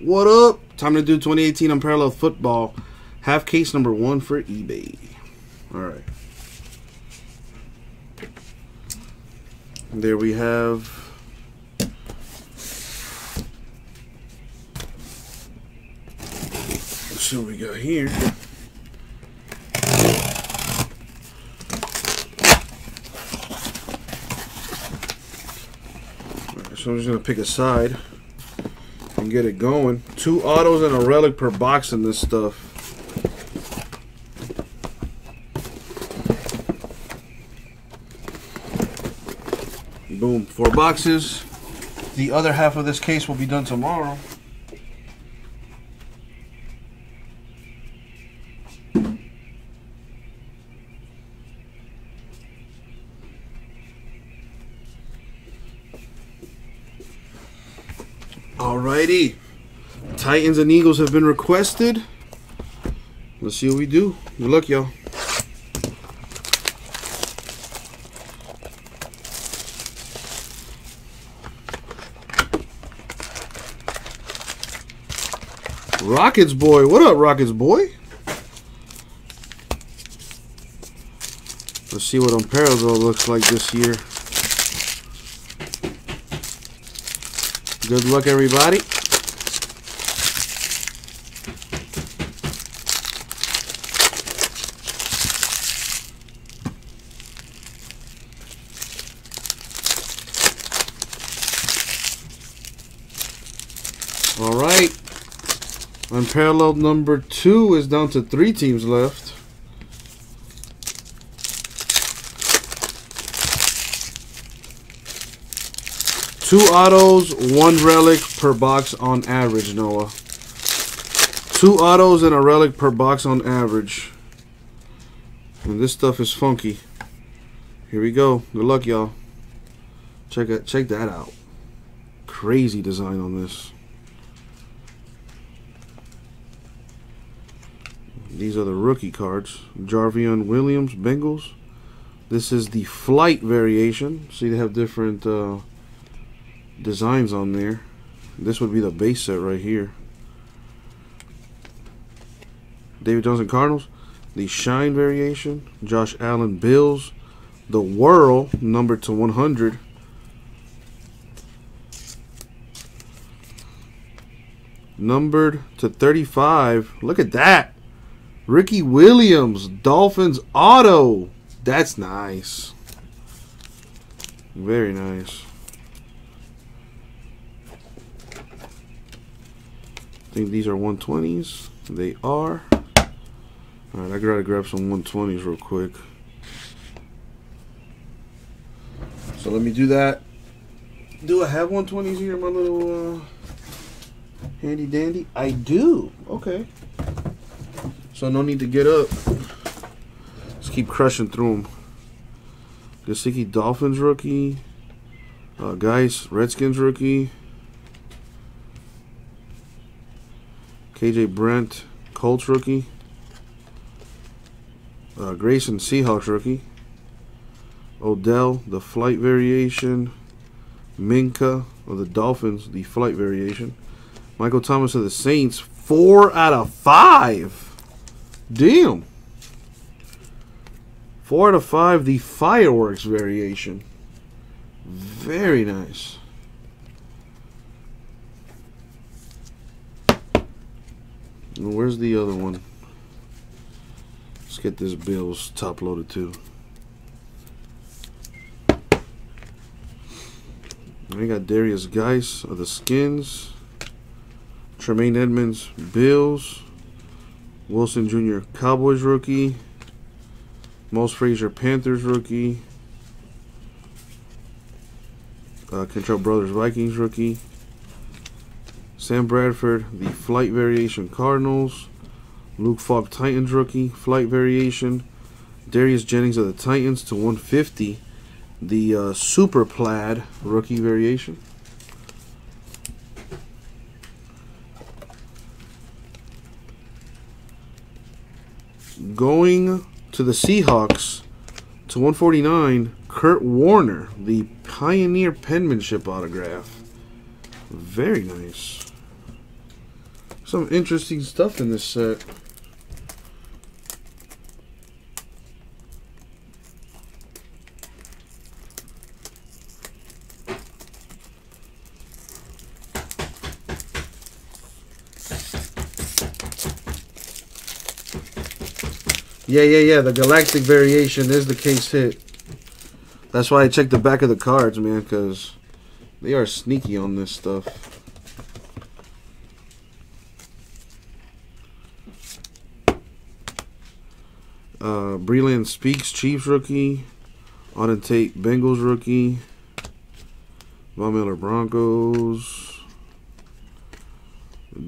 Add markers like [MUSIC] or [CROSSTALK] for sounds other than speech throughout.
What up? Time to do 2018 Unparalleled Football. Half case number one for eBay. All right. There we have. What we got here. So I'm just gonna pick a side and get it going. Two autos and a relic per box in this stuff. Boom, four boxes. The other half of this case will be done tomorrow. Titans and Eagles have been requested. Let's see what we do. Good luck, y'all. Rockets boy. What up, Rockets boy? Let's see what Unparalleled looks like this year. Good luck, everybody. All right. Unparalleled number two is down to three teams left. Two autos, one relic per box on average, Noah. Two autos and a relic per box on average. And this stuff is funky. Here we go. Good luck, y'all. Check it. Check that out. Crazy design on this. These are the rookie cards. Jarvion Williams, Bengals. This is the flight variation. See, they have different. Uh, designs on there. This would be the base set right here. David Johnson Cardinals, the Shine variation. Josh Allen Bills, the Whirl number to 100. Numbered to 35. Look at that. Ricky Williams, Dolphins Auto. That's nice. Very nice. I think these are 120s. They are. Alright, I gotta grab some 120s real quick. So let me do that. Do I have 120s here, my little uh, handy dandy? I do. Okay. So no need to get up. Just keep crushing through them. Gesicki Dolphins rookie. Uh, Guice, Redskins rookie. KJ Brent, Colts rookie. Uh, Grayson, Seahawks rookie. Odell, the flight variation. Minkah of the Dolphins, the flight variation. Michael Thomas of the Saints, four out of five. Damn. Four out of five, the fireworks variation. Very nice. Where's the other one? Let's get this Bills top loaded too. We got Derrius Guice of the Skins. Tremaine Edmunds, Bills. Wilson Jr., Cowboys rookie. Mose Frazier, Panthers rookie. Uh, Control Brothers, Vikings rookie. Sam Bradford, the flight variation Cardinals. Luke Falk, Titans rookie, flight variation. Darius Jennings of the Titans to 150. The uh, super plaid rookie variation. Going to the Seahawks to 149, Kurt Warner, the Pioneer penmanship autograph. Very nice. Some interesting stuff in this set. Yeah, yeah, yeah. The galactic variation is the case hit. That's why I checked the back of the cards, man, because they are sneaky on this stuff. Uh, Breeland Speaks, Chiefs rookie. Auden Tate, Bengals rookie. Von Miller, Broncos.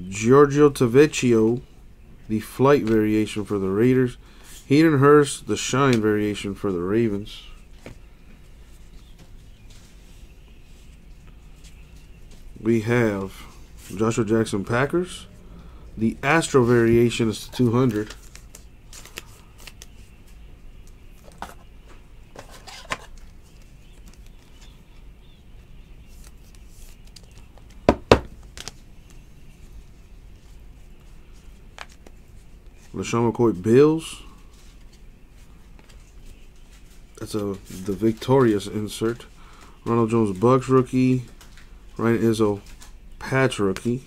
Giorgio Tavecchio, the flight variation for the Raiders. Hayden Hurst, the shine variation for the Ravens. We have Joshua Jackson Packers. The Astro variation is to 200. LeSean McCoy Bills. That's a the victorious insert. Ronald Jones Bucks rookie. Ryan Izzo patch rookie.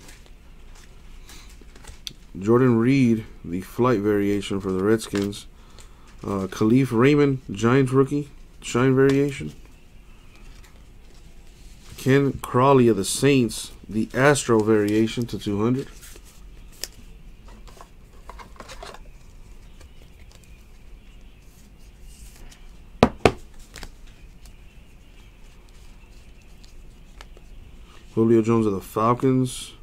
Jordan Reed, the flight variation for the Redskins. Uh, Kalif Raymond, Giants rookie, shine variation. Ken Crawley of the Saints, the Astro variation to 200. Julio Jones of the Falcons.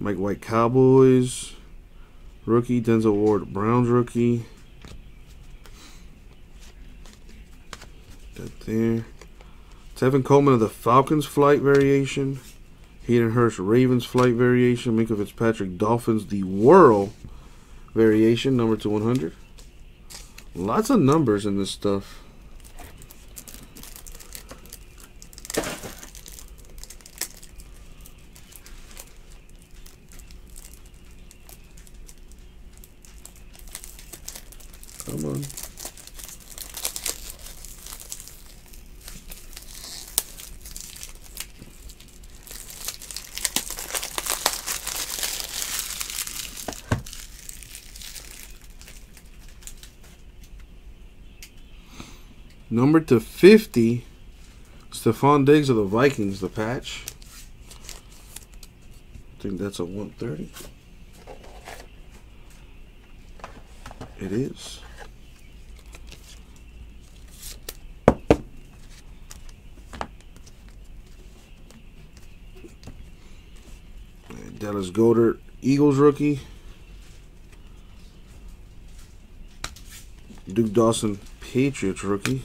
Mike White Cowboys. Rookie. Denzel Ward Browns rookie. That there. Tevin Coleman of the Falcons flight variation. Hayden Hurst Ravens flight variation. Minkah Fitzpatrick Dolphins the Whirl variation number to 100. Lots of numbers in this stuff. Come on. Number to 50, Stefon Diggs of the Vikings, the patch. I think that's a 130. It is. Dallas Goedert, Eagles rookie. Duke Dawson, Patriots rookie.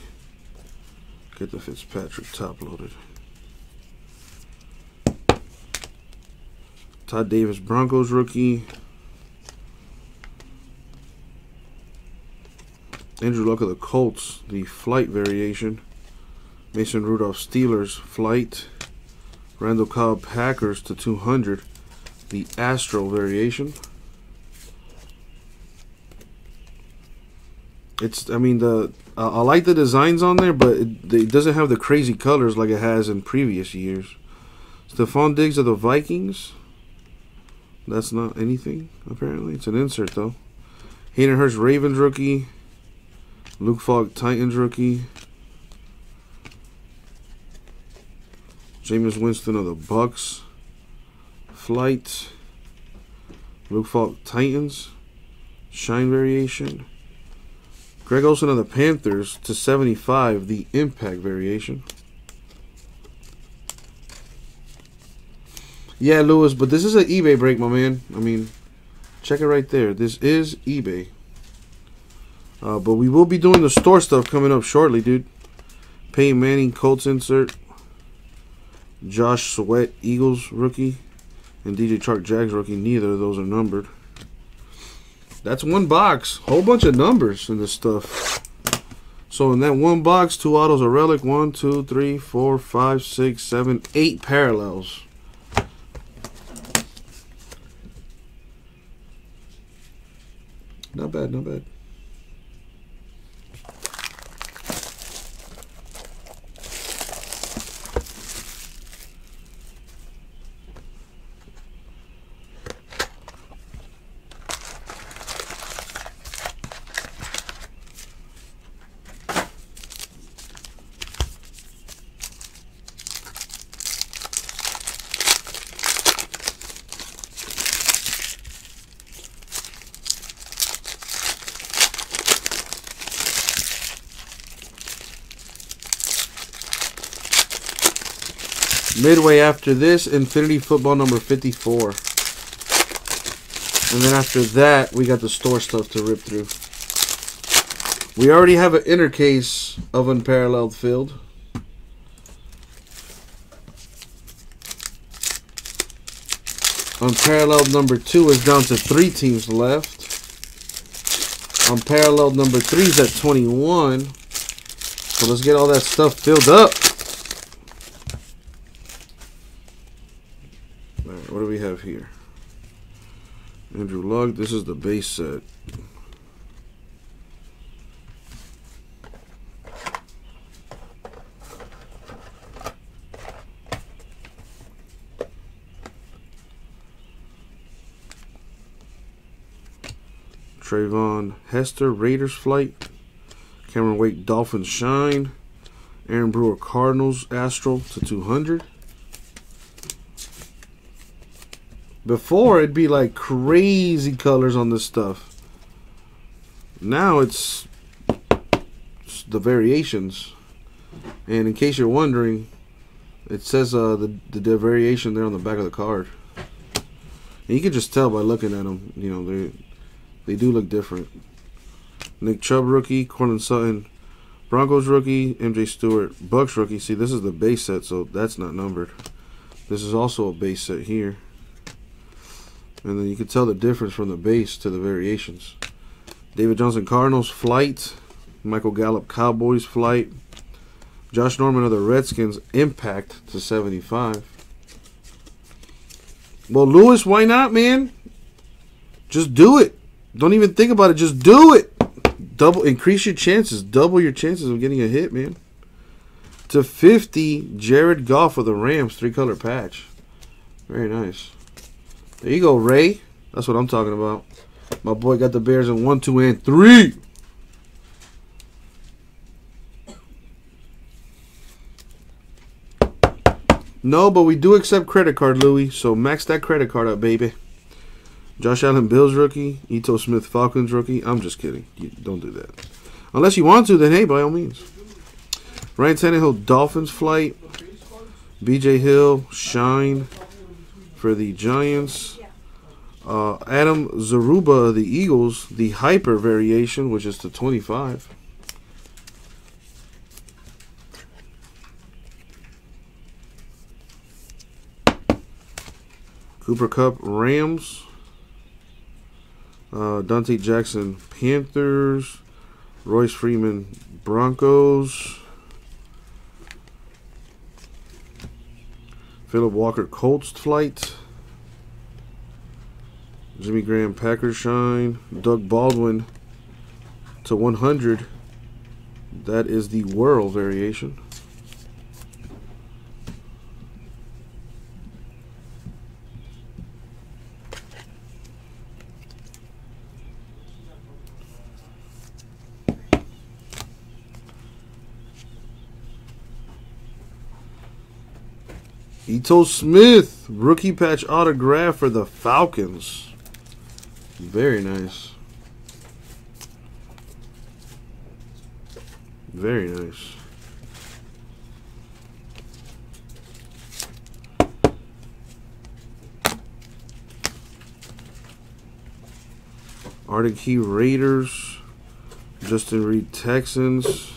Get the Fitzpatrick top loaded. Todd Davis, Broncos rookie. Andrew Luck of the Colts, the flight variation. Mason Rudolph, Steelers, flight. Randall Cobb, Packers to 200 the Astro variation. It's, I mean, the uh, I like the designs on there, but it, it, doesn't have the crazy colors like it has in previous years. Stefon Diggs of the Vikings. That's not anything, apparently. It's an insert, though. Hayden Hurst Ravens rookie. Luke Falk Titans rookie. Jameis Winston of the Bucks. Flight, Luke Falk Titans, Shine Variation, Greg Olsen of the Panthers to 75, the Impact Variation. Yeah, Lewis, but this is an eBay break, my man. I mean, check it right there. This is eBay. Uh, but we will be doing the store stuff coming up shortly, dude. Peyton Manning, Colts insert. Josh Sweat, Eagles rookie and DJ Chark Jags rookie. Neither of those are numbered that's one box. Whole bunch of numbers in this stuff. So in that one box, two autos, a relic, one, two, three, four, five, six, seven, eight parallels. Not bad, not bad. Midway after this, Infinity Football number 54. And then after that, we got the store stuff to rip through. We already have an inner case of Unparalleled Field. Unparalleled number two is down to three teams left. Unparalleled number three is at 21. So let's get all that stuff filled up. What do we have here? Andrew Luck. This is the base set. Treyvon Hester, Raiders flight. Cameron Wake, Dolphins shine. Aaron Brewer, Cardinals, Astral to 200. Before it'd be like crazy colors on this stuff. Now it's, it's the variations. And in case you're wondering, it says uh, the, the, variation there on the back of the card. And you can just tell by looking at them. You know they they do look different. Nick Chubb rookie, Courtland Sutton, Broncos rookie, MJ Stewart, Bucks rookie. See, this is the base set, so that's not numbered. This is also a base set here. And then you can tell the difference from the base to the variations. David Johnson Cardinals flight. Michael Gallup Cowboys flight. Josh Norman of the Redskins impact to 75. Well, Lewis, why not, man? Just do it. Don't even think about it. Just do it. Double increase your chances. Double your chances of getting a hit, man. To 50, Jared Goff of the Rams, three color patch. Very nice. There you go, Ray. That's what I'm talking about. My boy got the Bears in one, two, and three. No, but we do accept credit card, Louis. So max that credit card up, baby. Josh Allen, Bills rookie. Ito Smith, Falcons rookie. I'm just kidding. You don't do that. Unless you want to, then hey, by all means. Ryan Tannehill, Dolphins flight. BJ Hill, Shine for the Giants. Uh, Adam Zaruba the Eagles, the hyper variation, which is to 25. Cooper Kupp, Rams. Uh, Donte Jackson Panthers. Royce Freeman Broncos. Phillip Walker Colts flight. Jimmy Graham Packers shine. Doug Baldwin to 100. That is the world variation. Ito Smith, rookie patch autograph for the Falcons. Very nice. Very nice. Arctic Heat Raiders. Justin Reid Texans.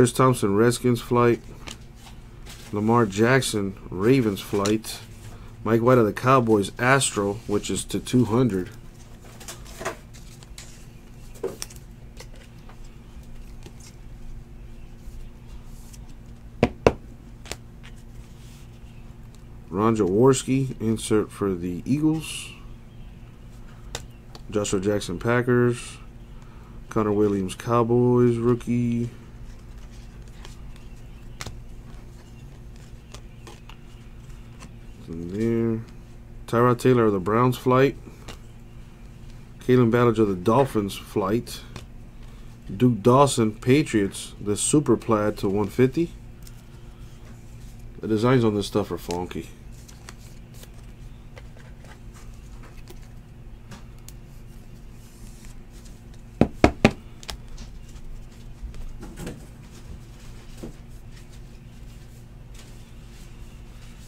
Chris Thompson, Redskins flight. Lamar Jackson, Ravens flight. Mike White of the Cowboys, Astro, which is to 200. Ron Jaworski, insert for the Eagles. Joshua Jackson, Packers. Connor Williams, Cowboys, rookie. Tyrod Taylor of the Browns flight. Kalen Ballage of the Dolphins flight. Duke Dawson, Patriots, the super plaid to 150. The designs on this stuff are funky.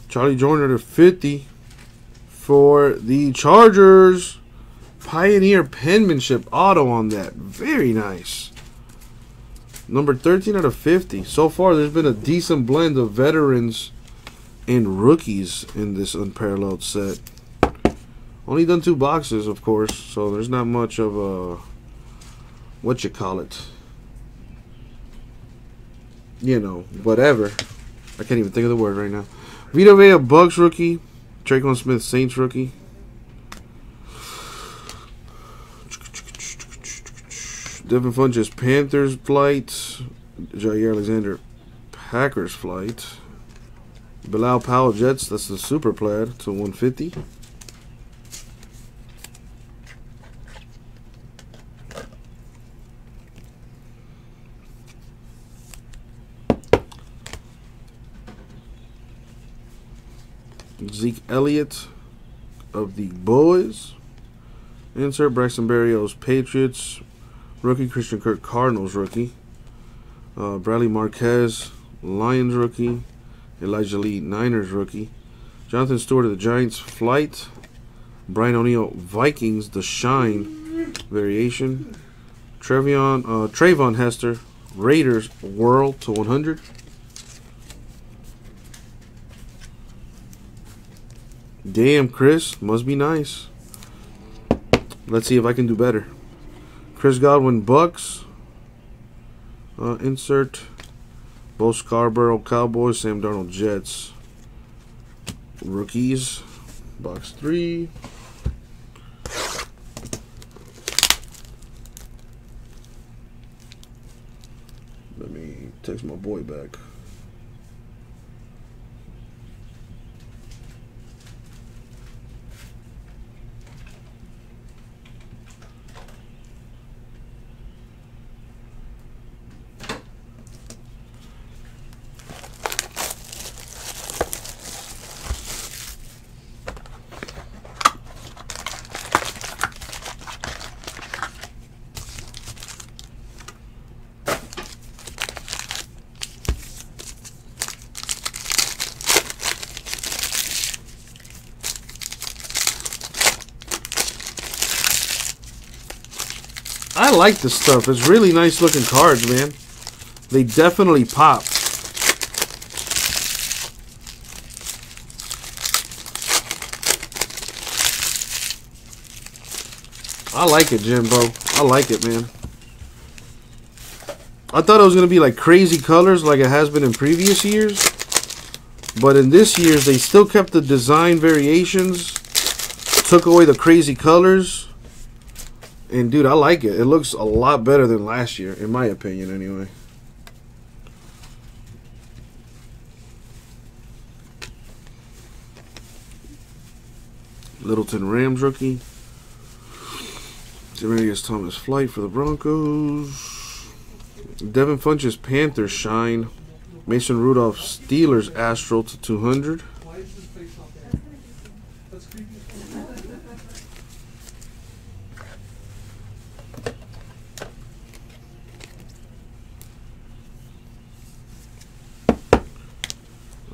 Charlie Joiner to 50 for the Chargers. Pioneer penmanship auto on that. Very nice. Number 13 out of 50. So far, there's been a decent blend of veterans and rookies in this unparalleled set. Only done two boxes, of course, so there's not much of a what you call it. You know, whatever. I can't even think of the word right now. Vita Vea Bucks rookie. Tre'Quan Smith Saints rookie. Devin Funchess Panthers flight. Jaire Alexander Packers flight. Bilal Powell Jets, that's the super plaid to 150. Zeke Elliott of the Boys. Insert Braxton Berrios Patriots. Rookie Christian Kirk Cardinals rookie. Uh, Bradley Marquez Lions rookie. Elijah Lee Niners rookie. Jonathan Stewart of the Giants flight. Brian O'Neill Vikings the Shine variation. Trevion uh, Treyvon Hester Raiders World to 100. Damn, Chris. Must be nice. Let's see if I can do better. Chris Godwin, Bucks. Uh, insert. Bo Scarborough, Cowboys. Sam Darnold, Jets. Rookies. Box 3. Let me text my boy back. I like this stuff. It's really nice looking cards, man. They definitely pop. I like it, Jimbo. I like it, man. I thought it was going to be like crazy colors like it has been in previous years. But in this year's, they still kept the design variations. Took away the crazy colors. And dude, I like it. It looks a lot better than last year, in my opinion, anyway. Littleton Rams rookie. Demaryius Thomas flight for the Broncos. Devin Funchess Panthers shine. Mason Rudolph Steelers Astral to 200.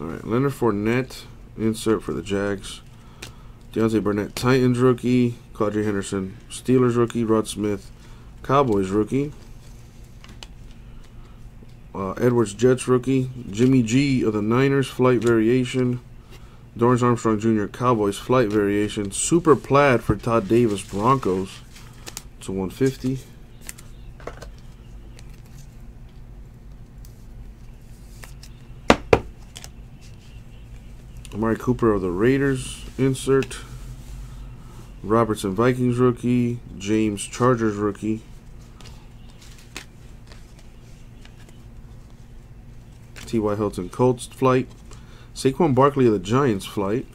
All right, Leonard Fournette, insert for the Jags. Deontay Burnett, Titans rookie. Quadree Henderson, Steelers rookie. Rod Smith, Cowboys rookie. Uh, Edwards Jets rookie. Jimmy G of the Niners, flight variation. Dorance Armstrong Jr., Cowboys, flight variation. Super plaid for Todd Davis, Broncos to 150. Amari Cooper of the Raiders insert. Robertson Vikings rookie. James Chargers rookie. T.Y. Hilton Colts flight. Saquon Barkley of the Giants flight.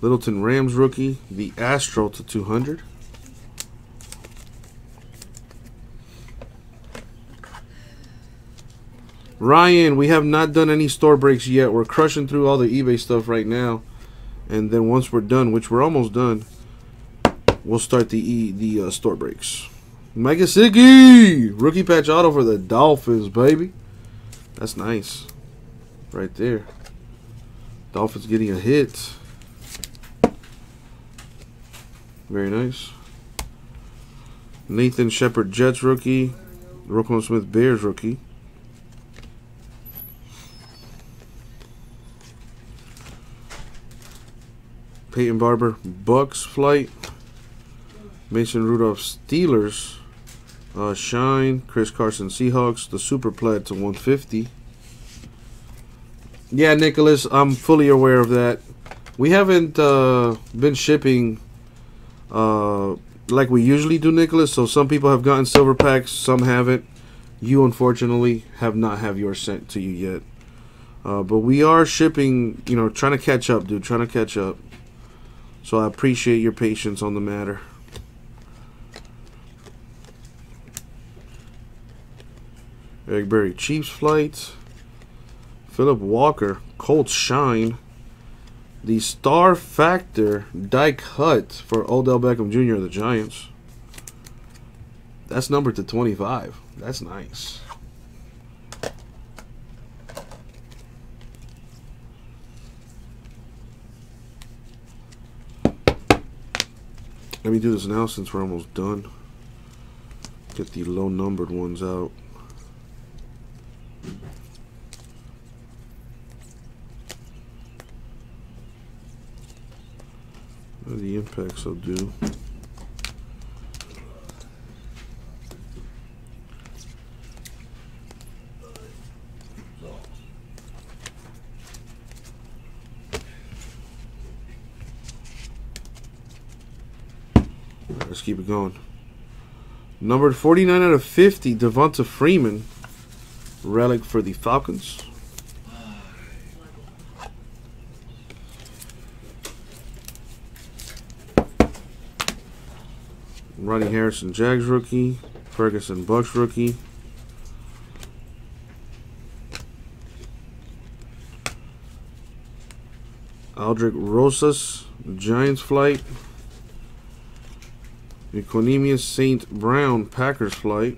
Littleton Rams rookie. The Astro to 200. Ryan, we have not done any store breaks yet. We're crushing through all the eBay stuff right now. And then once we're done, which we're almost done, we'll start the e the uh, store breaks. Mike Gesicki! Rookie patch auto for the Dolphins, baby. That's nice. Right there. Dolphins getting a hit. Very nice. Nathan Shepherd, Jets rookie. Roquan Smith, Bears rookie. Peyton Barber, Bucks flight. Mason Rudolph, Steelers. Uh, Shine, Chris Carson, Seahawks. The Super Plaid to 150. Yeah, Nicholas, I'm fully aware of that. We haven't uh, been shipping uh, like we usually do, Nicholas. So some people have gotten silver packs, some haven't. You, unfortunately, have not have yours sent to you yet. Uh, but we are shipping, you know, trying to catch up, dude. Trying to catch up. So I appreciate your patience on the matter. Eric Berry, Chiefs flight. Phillip Walker, Colts shine. The star factor, die cut for Odell Beckham Jr. of the Giants. That's numbered to 25. That's nice. Let me do this now since we're almost done. Get the low numbered ones out. The impacts I'll do. Let's keep it going. Numbered 49 out of 50, Devonta Freeman. Relic for the Falcons. Ronnie Harrison, Jags rookie. Ferguson, Bucks rookie. Aldrick Rosas, Giants flight. Equanimous St. Brown, Packers flight.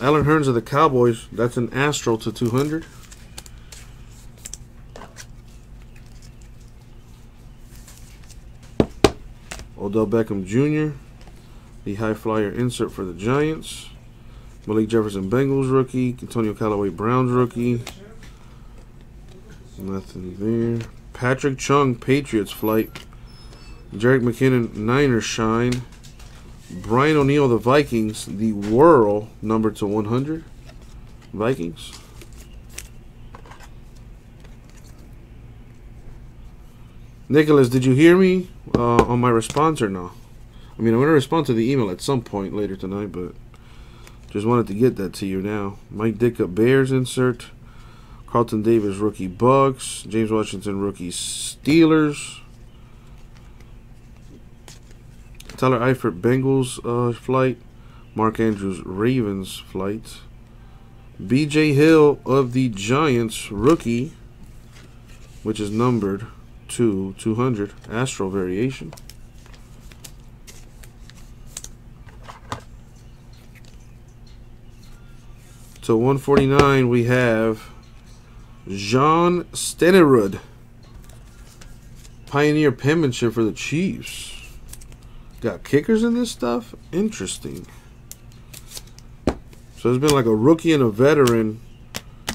Allen Hurns of the Cowboys, that's an Astro to 200. Odell Beckham Jr., the high flyer insert for the Giants. Malik Jefferson Bengals rookie. Antonio Callaway Browns rookie. Nothing there. Patrick Chung Patriots flight. Jerick McKinnon Niners shine. Brian O'Neill the Vikings. The Whirl number to 100. Vikings. Nicholas, did you hear me uh, on my response or no? I mean, I'm going to respond to the email at some point later tonight, but just wanted to get that to you now. Mike Ditka Bears insert. Carlton Davis rookie Bucks. James Washington rookie Steelers. Tyler Eifert Bengals uh, flight. Mark Andrews Ravens flight. BJ Hill of the Giants rookie, which is numbered to 200 Astro variation. So 149 we have Jean Stenerud. Pioneer penmanship for the Chiefs. Got kickers in this stuff? Interesting. So there's been like a rookie and a veteran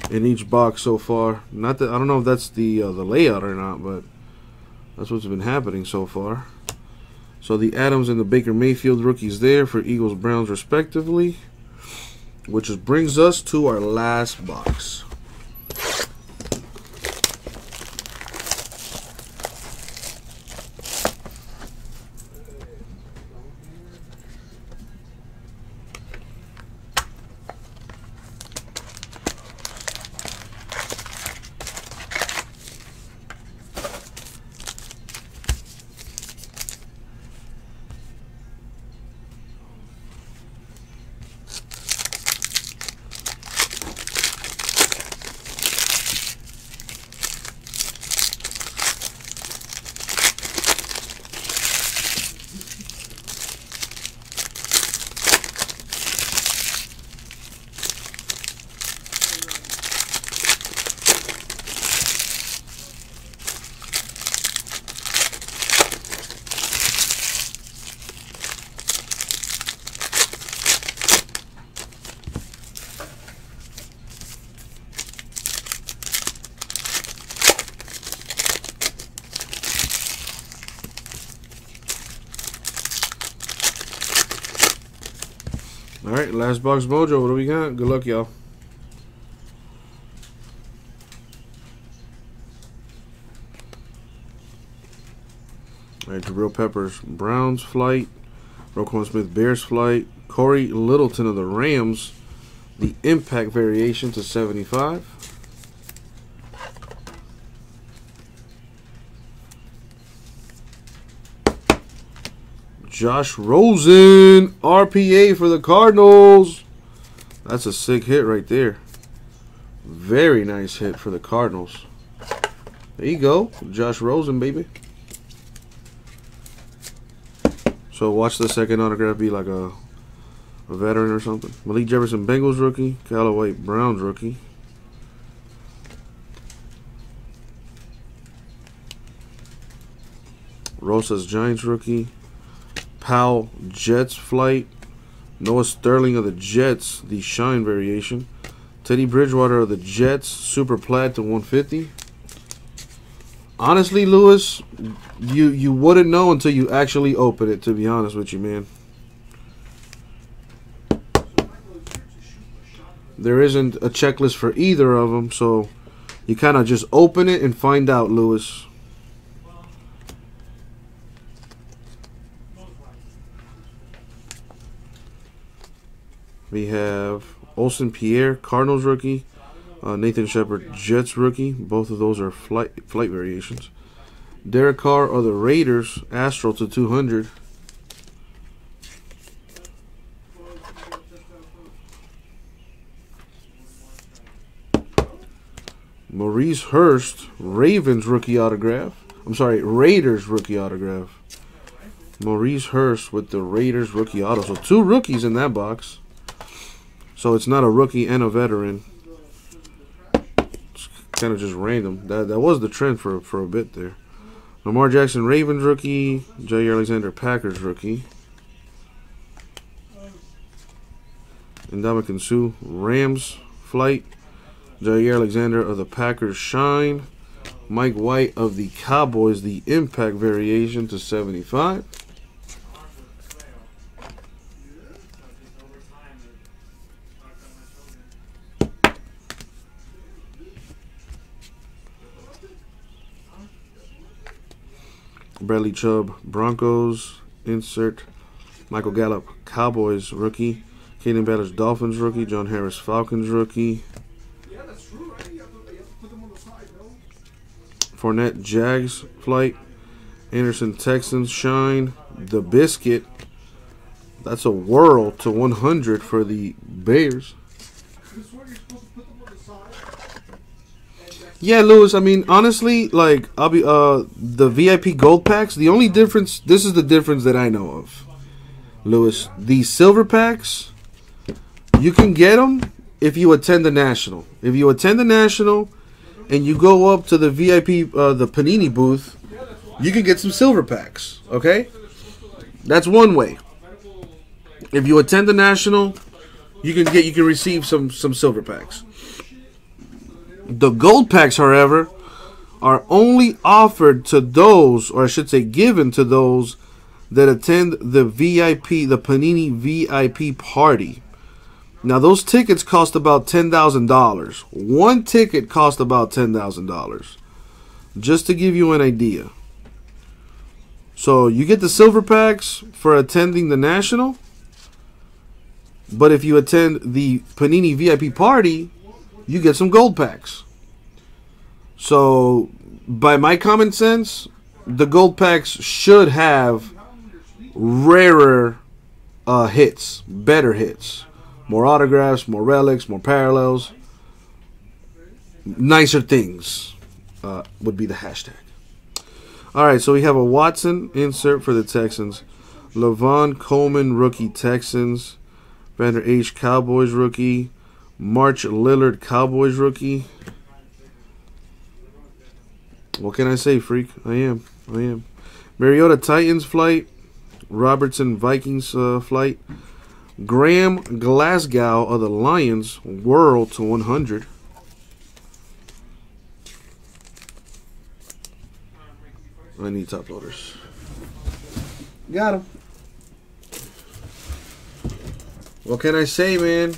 in each box so far. Not that I don't know if that's the uh, the layout or not, but that's what's been happening so far. So the Adams and the Baker Mayfield rookies there for Eagles Browns respectively. Which brings us to our last box. Last box mojo. What do we got? Good luck, y'all. All right, Jabril Peppers, Browns flight. Roquan Smith, Bears flight. Cory Littleton of the Rams, the impact variation to 75. Josh Rosen, RPA for the Cardinals. That's a sick hit right there. Very nice hit for the Cardinals. There you go. Josh Rosen, baby. So watch the second autograph be like a, a veteran or something. Malik Jefferson, Bengals rookie. Callaway, Browns rookie. Rosas, Giants rookie. Powell, Jets flight. Noah Sterling of the Jets, the Shine variation. Teddy Bridgewater of the Jets, Super Plaid to 150. Honestly, Lewis, you you wouldn't know until you actually open it. To be honest with you, man. There isn't a checklist for either of them, so you kind of just open it and find out, Lewis. We have Olsen Pierre, Cardinals rookie. Uh, Nathan Shepherd, Jets rookie. Both of those are flight flight variations. Derek Carr of the Raiders, Astro to 200. Maurice Hurst, Ravens rookie autograph. I'm sorry, Raiders rookie autograph. Maurice Hurst with the Raiders rookie auto. So two rookies in that box. So it's not a rookie and a veteran. It's kind of just random. That that was the trend for for a bit there. Lamar Jackson, Ravens rookie. Jaire Alexander, Packers rookie. And Ndamukong Suh, Rams flight. Jaire Alexander of the Packers shine. Mike White of the Cowboys, the impact variation to 75. Bradley Chubb, Broncos, insert. Michael Gallup, Cowboys rookie. Kaden Ballers, Dolphins rookie. John Harris, Falcons rookie. Fournette, Jags flight. Anderson, Texans shine. The Biscuit. That's a whirl to 100 for the Bears. Yeah, Lewis. I mean, honestly, like I'll be uh the VIP gold packs. The only difference. This is the difference that I know of, Lewis. The silver packs, you can get them if you attend the national. If you attend the national, and you go up to the VIP, uh, the Panini booth, you can get some silver packs. Okay, that's one way. If you attend the national, you can get you can receive some some silver packs. The gold packs, however, are only offered to those, or I should say, given to those that attend the VIP, the Panini VIP party. Now, those tickets cost about $10,000. One ticket cost about $10,000. Just to give you an idea. So, you get the silver packs for attending the National. But if you attend the Panini VIP party, you get some gold packs. So, by my common sense, the gold packs should have rarer uh, hits, better hits, more autographs, more relics, more parallels, nicer things uh, would be the hashtag. All right, so we have a Watson insert for the Texans, Lavon Coleman rookie Texans, Vander Esch Cowboys rookie, March Lillard, Cowboys rookie. What can I say, freak? I am. I am. Mariota Titans flight. Robertson Vikings uh, flight. Graham Glasgow of the Lions World to 100. I need top loaders. Got him. What can I say, man?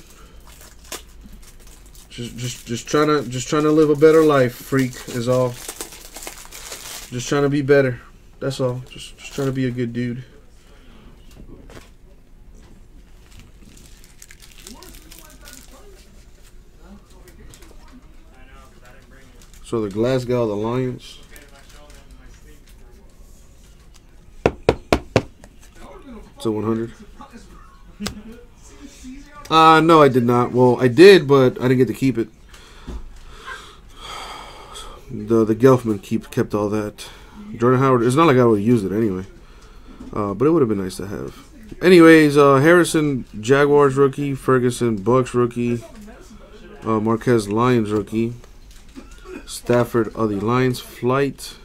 Just, just, just trying to, just trying to live a better life. Freak is all. Just trying to be better. That's all. Just, just trying to be a good dude. So the Glasgow, the Lions. To 100. [LAUGHS] Uh, no, I did not. Well, I did, but I didn't get to keep it. The the Gelfman keep kept all that. Jordan Howard. It's not like I would use it anyway. Uh, but it would have been nice to have. Anyways, uh, Harrison Jaguars rookie, Ferguson Bucks rookie, uh, Marquez Lions rookie, Stafford of the Lions flight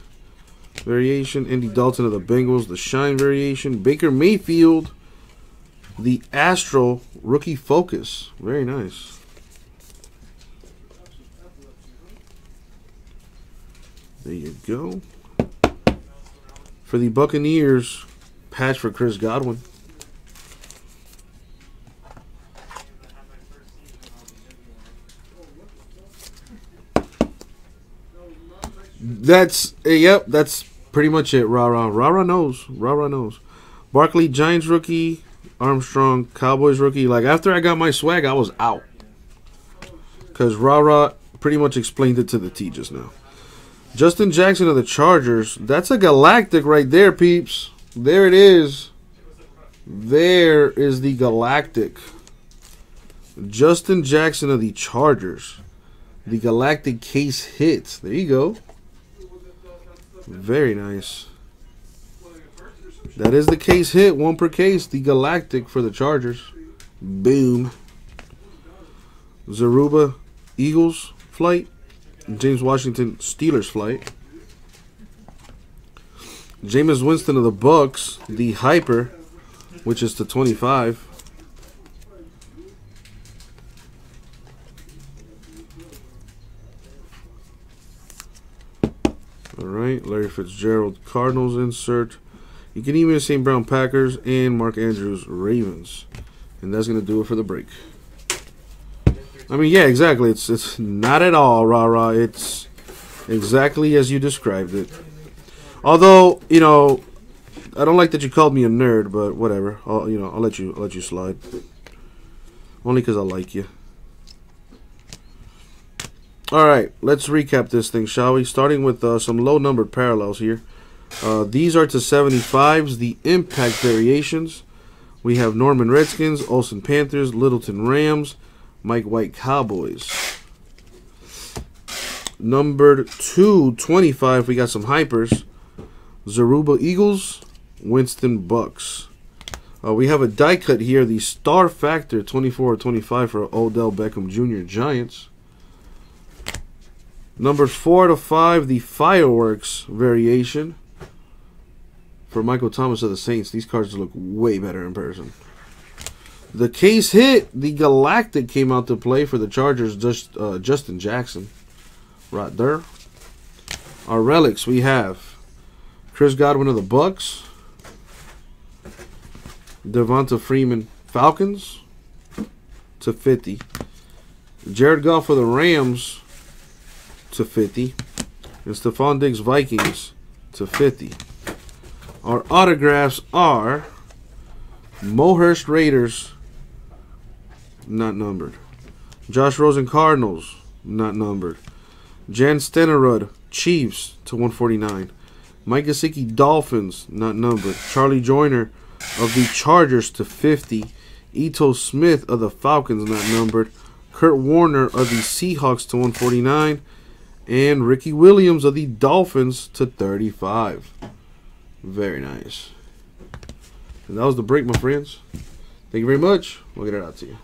variation, Andy Dalton of the Bengals the shine variation, Baker Mayfield the Astral rookie focus, very nice. There you go. For the Buccaneers, patch for Chris Godwin. That's uh, yep. That's pretty much it. Rah rah rah rah knows. Rah rah knows. Barkley Giants rookie. Armstrong Cowboys rookie. Like after I got my swag, I was out. Cause rah rah pretty much explained it to the T just now. Justin Jackson of the Chargers. That's a galactic right there, peeps. There it is. There is the galactic. Justin Jackson of the Chargers. The galactic case hits. There you go. Very nice. That is the case hit. One per case. The Galactic for the Chargers. Boom. Zaruba Eagles flight. James Washington Steelers flight. Jameis Winston of the Bucks, the Hyper, which is the 25. All right, Larry Fitzgerald Cardinals insert. Equanimeous St. Brown Packers and Mark Andrews Ravens. And that's going to do it for the break. I mean, yeah, exactly. It's it's not at all rah rah. It's exactly as you described it. Although, you know, I don't like that you called me a nerd, but whatever. I'll, you know, I'll let you I'll let you slide. Only because I like you. All right, let's recap this thing, shall we? Starting with uh, some low numbered parallels here. Uh, these are to 75s, the impact variations. We have Norman Redskins, Olsen Panthers, Littleton Rams, Mike White Cowboys. Numbered 225, we got some hypers. Zaruba Eagles, Winston Bucks. Uh, we have a die cut here, the Star Factor 24 or 25 for Odell Beckham Jr. Giants. Number 4 to 5, the Fireworks variation for Michael Thomas of the Saints. These cards look way better in person. The case hit. The Galactic came out to play for the Chargers. Just uh, Justin Jackson, right there. Our relics we have Chris Godwin of the Bucks, Devonta Freeman Falcons to 50, Jared Goff for the Rams to 50, and Stefon Diggs Vikings to 50. Our autographs are Mo Hurst Raiders, not numbered. Josh Rosen Cardinals, not numbered. Jan Stenerud Chiefs to 149. Mike Gesicki Dolphins, not numbered. Charlie Joiner of the Chargers to 50. Ito Smith of the Falcons, not numbered. Kurt Warner of the Seahawks to 149. And Ricky Williams of the Dolphins to 35. Very nice. And that was the break, my friends. Thank you very much. We'll get it out to you.